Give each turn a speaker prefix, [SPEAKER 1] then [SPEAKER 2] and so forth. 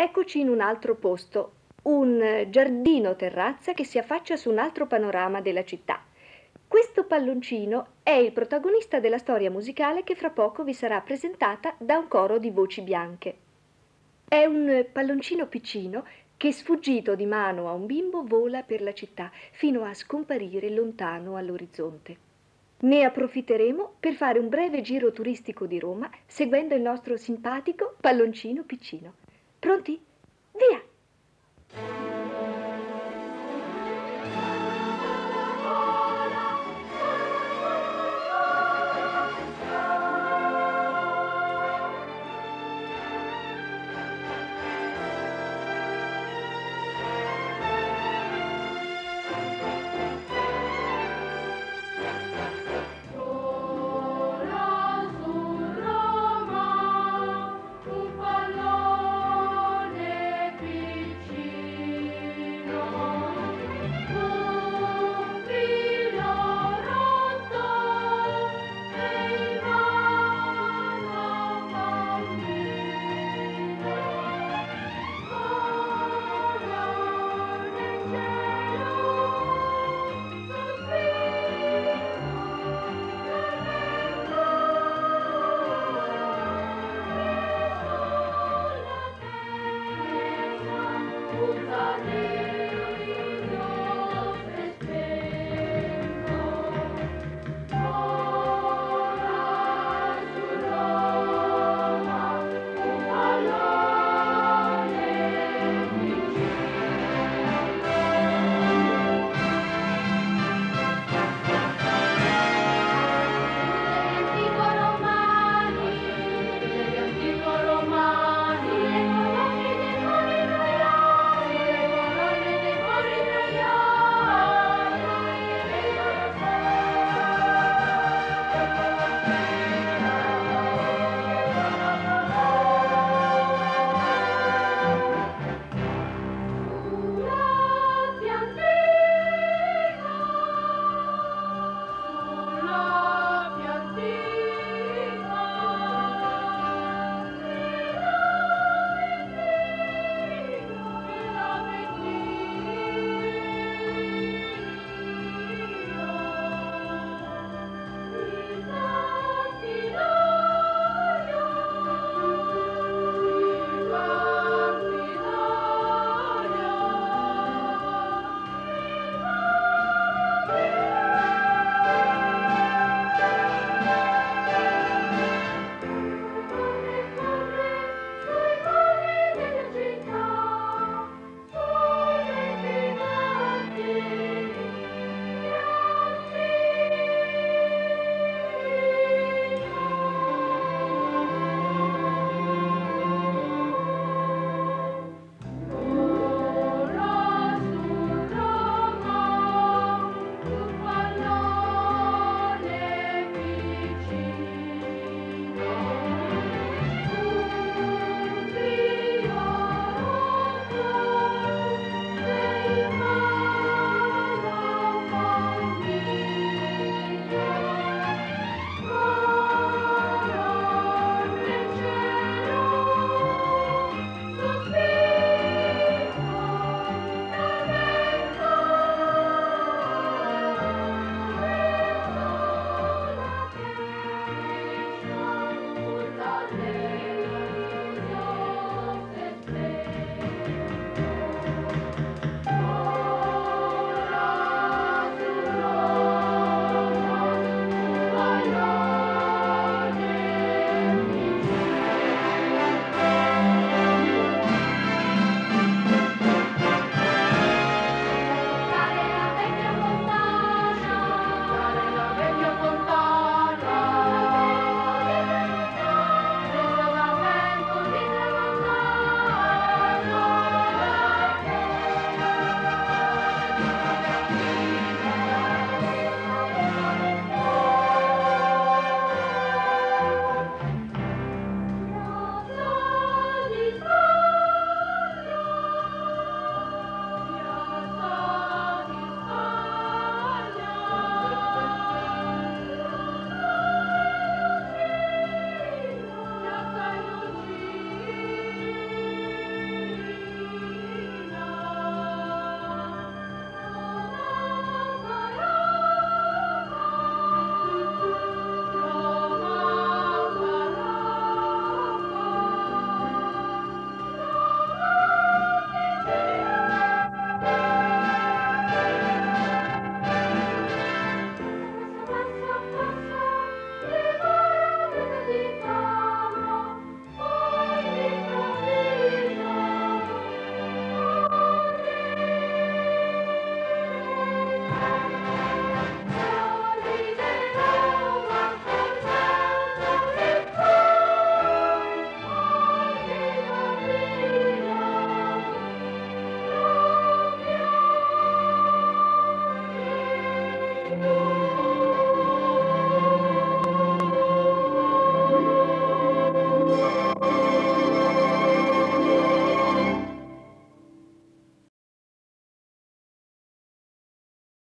[SPEAKER 1] Eccoci in un altro posto, un giardino terrazza che si affaccia su un altro panorama della città. Questo palloncino è il protagonista della storia musicale che fra poco vi sarà presentata da un coro di voci bianche. È un palloncino piccino che sfuggito di mano a un bimbo vola per la città fino a scomparire lontano all'orizzonte. Ne approfitteremo per fare un breve giro turistico di Roma seguendo il nostro simpatico palloncino piccino. Pronti? Via!